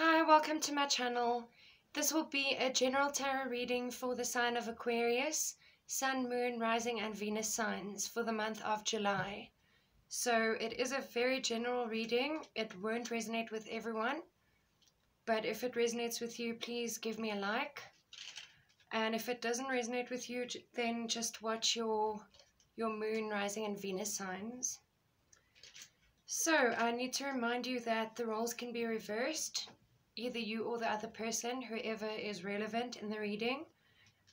Hi, welcome to my channel. This will be a general tarot reading for the sign of Aquarius, Sun, Moon, Rising and Venus signs for the month of July. So it is a very general reading. It won't resonate with everyone. But if it resonates with you, please give me a like. And if it doesn't resonate with you, then just watch your, your Moon, Rising and Venus signs. So I need to remind you that the roles can be reversed either you or the other person, whoever is relevant in the reading.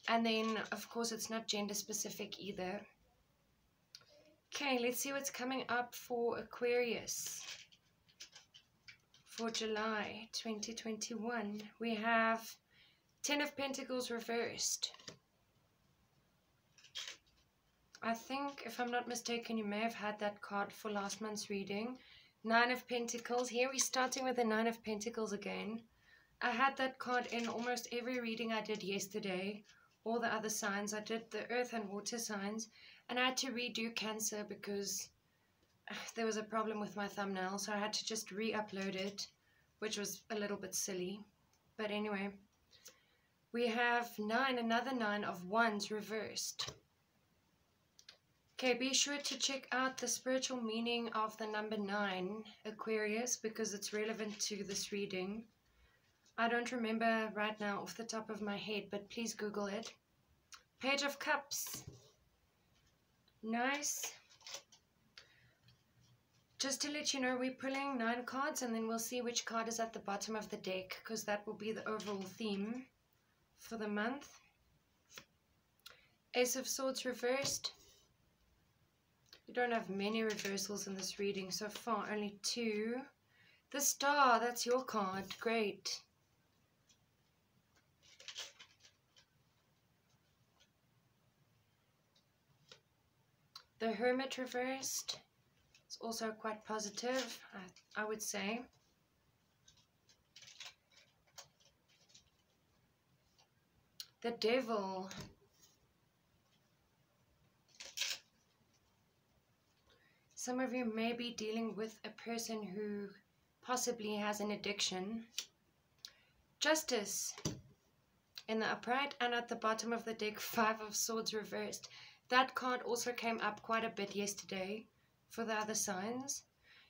And then, of course, it's not gender specific either. Okay, let's see what's coming up for Aquarius for July 2021. We have Ten of Pentacles reversed. I think, if I'm not mistaken, you may have had that card for last month's reading. Nine of Pentacles. Here we're starting with the Nine of Pentacles again. I had that card in almost every reading I did yesterday. All the other signs. I did the Earth and Water signs. And I had to redo Cancer because uh, there was a problem with my thumbnail. So I had to just re-upload it. Which was a little bit silly. But anyway. We have nine, another nine of wands reversed. Okay, be sure to check out the spiritual meaning of the number 9, Aquarius, because it's relevant to this reading. I don't remember right now off the top of my head, but please Google it. Page of Cups. Nice. Just to let you know, we're pulling 9 cards and then we'll see which card is at the bottom of the deck, because that will be the overall theme for the month. Ace of Swords reversed. We don't have many reversals in this reading so far, only two. The star, that's your card. Great. The Hermit reversed. It's also quite positive, I, I would say. The Devil. Some of you may be dealing with a person who possibly has an addiction. Justice in the upright and at the bottom of the deck, Five of Swords reversed. That card also came up quite a bit yesterday for the other signs.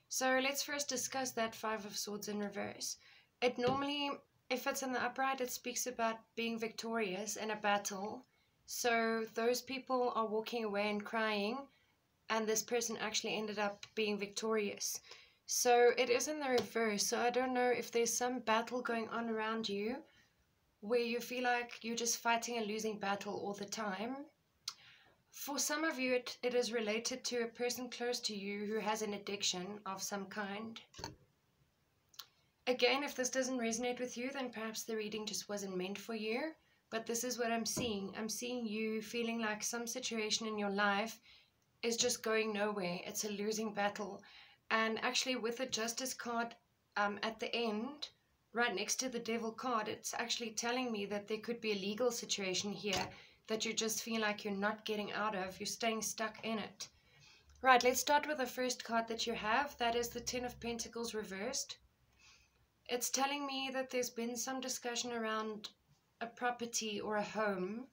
So let's first discuss that Five of Swords in reverse. It normally, if it's in the upright, it speaks about being victorious in a battle. So those people are walking away and crying and this person actually ended up being victorious. So it is in the reverse. So I don't know if there's some battle going on around you where you feel like you're just fighting a losing battle all the time. For some of you, it, it is related to a person close to you who has an addiction of some kind. Again, if this doesn't resonate with you, then perhaps the reading just wasn't meant for you. But this is what I'm seeing. I'm seeing you feeling like some situation in your life is just going nowhere. It's a losing battle. And actually, with the Justice card um, at the end, right next to the Devil card, it's actually telling me that there could be a legal situation here that you just feel like you're not getting out of. You're staying stuck in it. Right, let's start with the first card that you have. That is the Ten of Pentacles reversed. It's telling me that there's been some discussion around a property or a home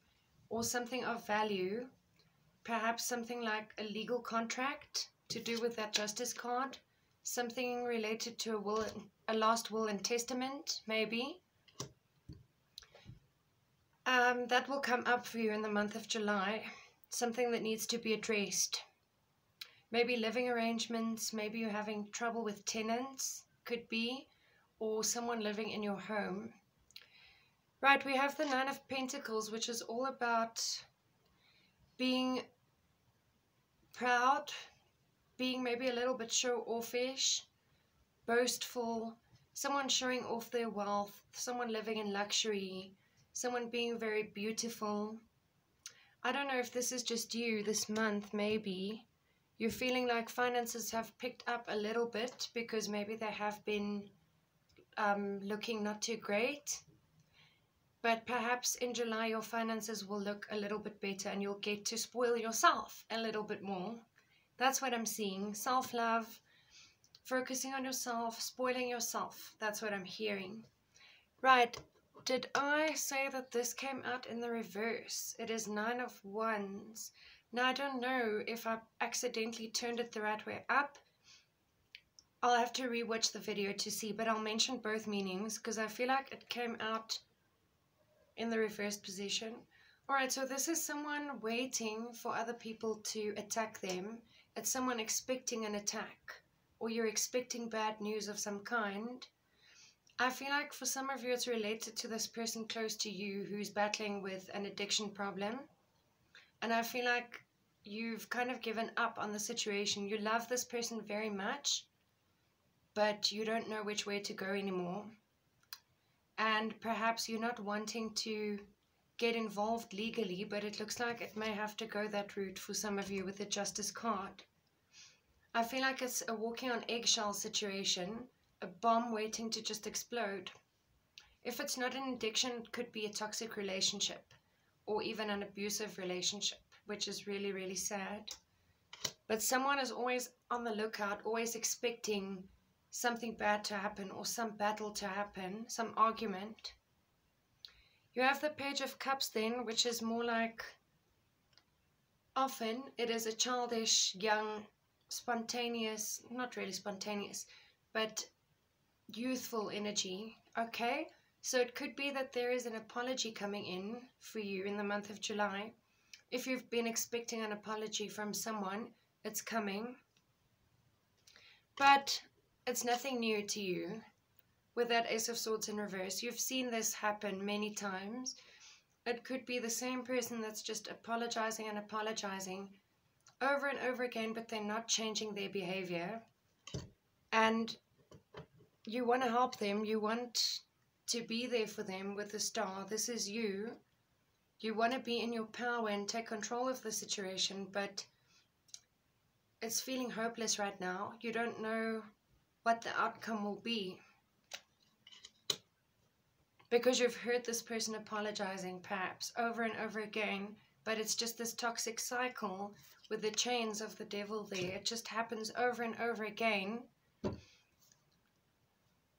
or something of value perhaps something like a legal contract to do with that justice card, something related to a will, a last will and testament, maybe. Um, that will come up for you in the month of July, something that needs to be addressed. Maybe living arrangements, maybe you're having trouble with tenants, could be, or someone living in your home. Right, we have the Nine of Pentacles, which is all about being proud, being maybe a little bit show offish, boastful, someone showing off their wealth, someone living in luxury, someone being very beautiful. I don't know if this is just you this month, maybe. You're feeling like finances have picked up a little bit because maybe they have been um, looking not too great. But perhaps in July your finances will look a little bit better and you'll get to spoil yourself a little bit more. That's what I'm seeing. Self love, focusing on yourself, spoiling yourself. That's what I'm hearing. Right, did I say that this came out in the reverse? It is nine of wands. Now I don't know if I accidentally turned it the right way up. I'll have to rewatch the video to see, but I'll mention both meanings because I feel like it came out in the reverse position. Alright, so this is someone waiting for other people to attack them. It's someone expecting an attack, or you're expecting bad news of some kind. I feel like for some of you it's related to this person close to you who's battling with an addiction problem. And I feel like you've kind of given up on the situation. You love this person very much, but you don't know which way to go anymore. And perhaps you're not wanting to get involved legally, but it looks like it may have to go that route for some of you with the Justice card. I feel like it's a walking on eggshell situation a bomb waiting to just explode. If it's not an addiction, it could be a toxic relationship or even an abusive relationship, which is really, really sad. But someone is always on the lookout, always expecting something bad to happen or some battle to happen, some argument. You have the Page of Cups then, which is more like often it is a childish, young, spontaneous, not really spontaneous, but youthful energy. Okay, so it could be that there is an apology coming in for you in the month of July. If you've been expecting an apology from someone, it's coming. But it's nothing new to you. With that Ace of Swords in reverse, you've seen this happen many times. It could be the same person that's just apologizing and apologizing over and over again, but they're not changing their behavior. And you want to help them, you want to be there for them with the star. This is you. You want to be in your power and take control of the situation, but it's feeling hopeless right now. You don't know what the outcome will be. Because you've heard this person apologizing perhaps over and over again, but it's just this toxic cycle with the chains of the devil there. It just happens over and over again.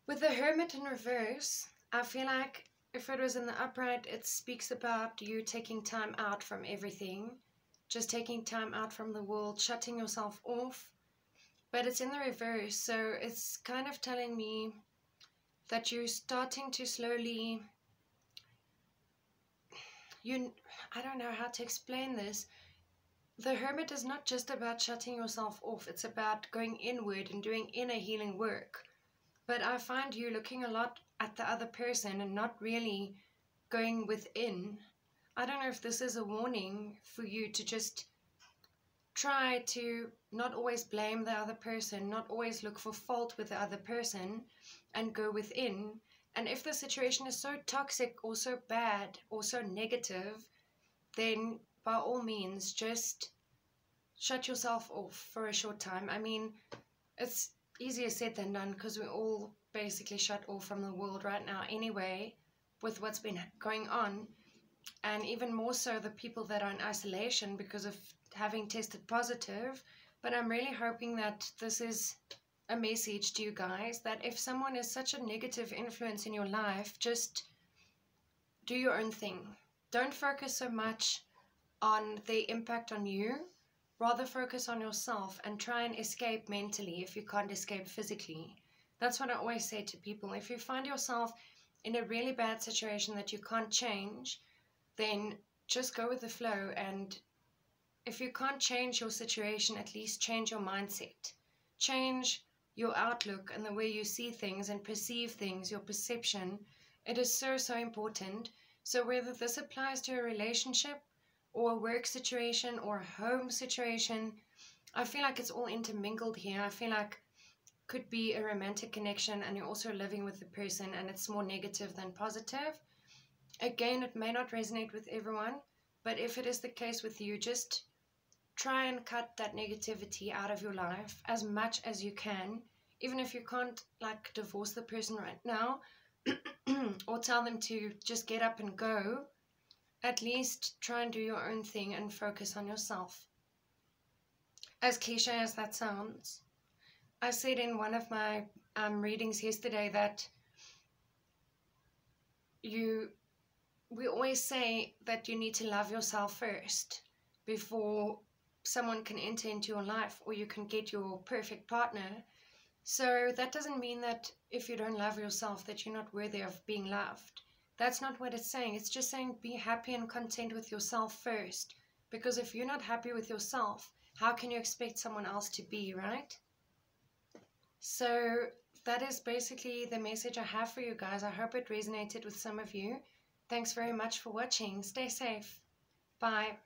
With the Hermit in reverse, I feel like if it was in the upright, it speaks about you taking time out from everything, just taking time out from the world, shutting yourself off. But it's in the reverse, so it's kind of telling me that you're starting to slowly. You, I don't know how to explain this. The hermit is not just about shutting yourself off, it's about going inward and doing inner healing work. But I find you looking a lot at the other person and not really going within. I don't know if this is a warning for you to just try to not always blame the other person, not always look for fault with the other person, and go within. And if the situation is so toxic or so bad or so negative, then by all means just shut yourself off for a short time. I mean, it's easier said than done because we're all basically shut off from the world right now anyway with what's been going on and even more so the people that are in isolation because of having tested positive but i'm really hoping that this is a message to you guys that if someone is such a negative influence in your life just do your own thing don't focus so much on the impact on you Rather focus on yourself and try and escape mentally if you can't escape physically. That's what I always say to people. If you find yourself in a really bad situation that you can't change, then just go with the flow. And if you can't change your situation, at least change your mindset. Change your outlook and the way you see things and perceive things, your perception. It is so, so important. So, whether this applies to a relationship or a work situation or a home situation. I feel like it's all intermingled here. I feel like could be a romantic connection and you're also living with the person and it's more negative than positive. Again, it may not resonate with everyone, but if it is the case with you, just try and cut that negativity out of your life as much as you can. Even if you can't like divorce the person right now or tell them to just get up and go, at least try and do your own thing and focus on yourself. As cliche as that sounds, I said in one of my um, readings yesterday that you we always say that you need to love yourself first before someone can enter into your life or you can get your perfect partner. So that doesn't mean that if you don't love yourself that you're not worthy of being loved. That's not what it's saying. It's just saying be happy and content with yourself first. Because if you're not happy with yourself, how can you expect someone else to be, right? So that is basically the message I have for you guys. I hope it resonated with some of you. Thanks very much for watching. Stay safe. Bye.